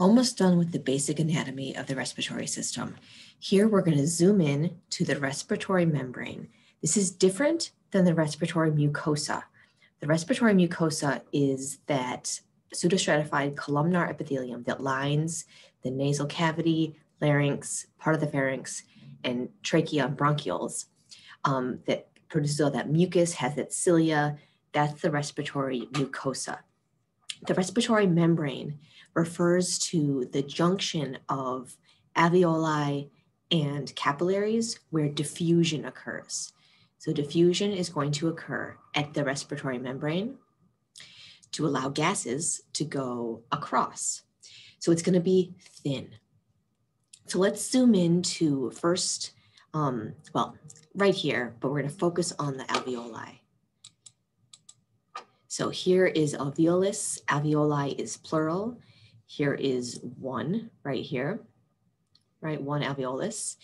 Almost done with the basic anatomy of the respiratory system. Here we're going to zoom in to the respiratory membrane. This is different than the respiratory mucosa. The respiratory mucosa is that pseudostratified columnar epithelium that lines the nasal cavity, larynx, part of the pharynx, and trachea and bronchioles um, that produces all that mucus, has its cilia. That's the respiratory mucosa. The respiratory membrane refers to the junction of alveoli and capillaries where diffusion occurs. So diffusion is going to occur at the respiratory membrane to allow gases to go across. So it's going to be thin. So let's zoom into first, um, well, right here, but we're going to focus on the alveoli. So here is alveolus, alveoli is plural. Here is one right here, right? One alveolus.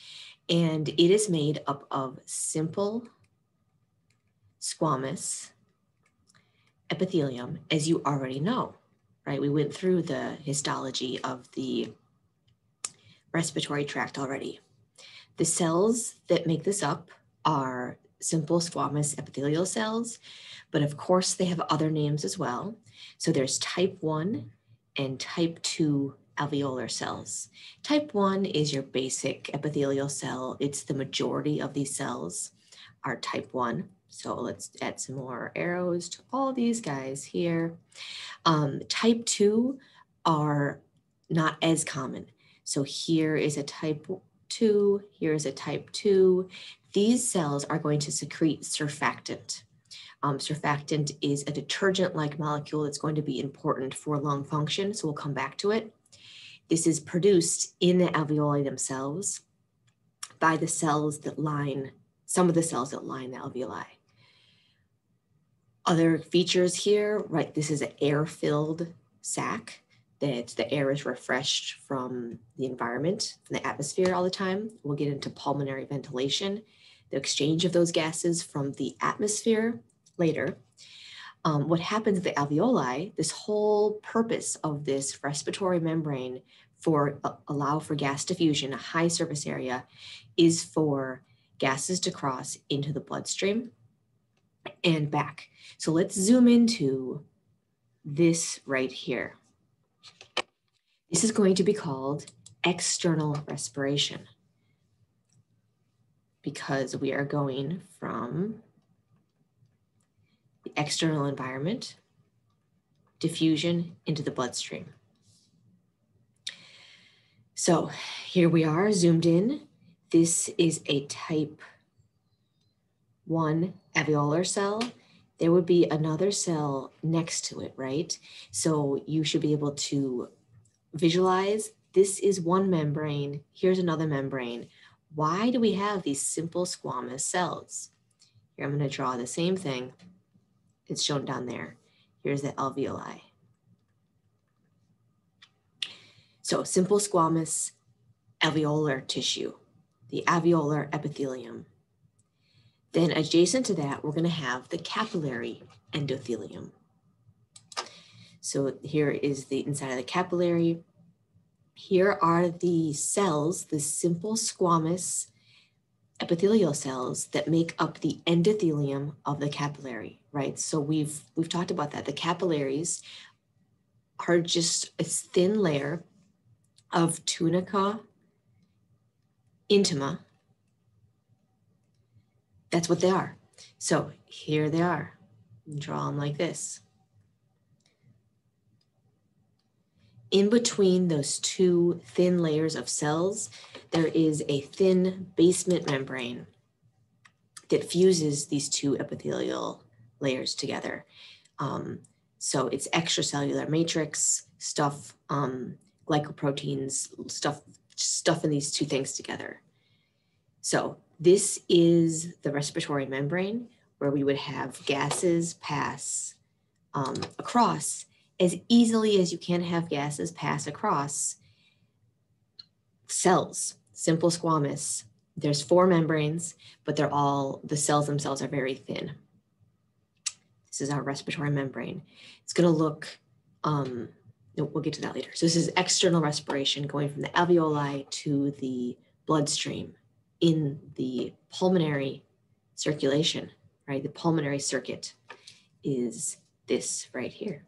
And it is made up of simple squamous epithelium, as you already know, right? We went through the histology of the respiratory tract already. The cells that make this up are simple squamous epithelial cells, but of course, they have other names as well. So there's type 1 and type 2 alveolar cells. Type 1 is your basic epithelial cell. It's the majority of these cells are type 1. So let's add some more arrows to all these guys here. Um, type 2 are not as common. So here is a type 2, here is a type 2. These cells are going to secrete surfactant. Um, surfactant is a detergent-like molecule that's going to be important for lung function, so we'll come back to it. This is produced in the alveoli themselves by the cells that line, some of the cells that line the alveoli. Other features here, right, this is an air-filled sac that the air is refreshed from the environment, from the atmosphere all the time. We'll get into pulmonary ventilation, the exchange of those gases from the atmosphere later. Um, what happens at the alveoli, this whole purpose of this respiratory membrane for uh, allow for gas diffusion, a high surface area, is for gases to cross into the bloodstream and back. So let's zoom into this right here. This is going to be called external respiration because we are going from the external environment, diffusion into the bloodstream. So here we are zoomed in. This is a type 1 alveolar cell. There would be another cell next to it, right? So you should be able to visualize this is one membrane, here's another membrane. Why do we have these simple squamous cells? Here I'm going to draw the same thing it's shown down there. Here's the alveoli. So simple squamous alveolar tissue, the alveolar epithelium. Then adjacent to that, we're gonna have the capillary endothelium. So here is the inside of the capillary. Here are the cells, the simple squamous epithelial cells that make up the endothelium of the capillary, right? So we've we've talked about that. The capillaries are just a thin layer of tunica intima. That's what they are. So here they are. Draw them like this. In between those two thin layers of cells, there is a thin basement membrane that fuses these two epithelial layers together. Um, so it's extracellular matrix stuff, um, glycoproteins, stuff, stuff in these two things together. So this is the respiratory membrane where we would have gases pass um, across as easily as you can have gases pass across cells, simple squamous. There's four membranes, but they're all, the cells themselves are very thin. This is our respiratory membrane. It's gonna look, um, no, we'll get to that later. So this is external respiration going from the alveoli to the bloodstream in the pulmonary circulation, right? The pulmonary circuit is this right here.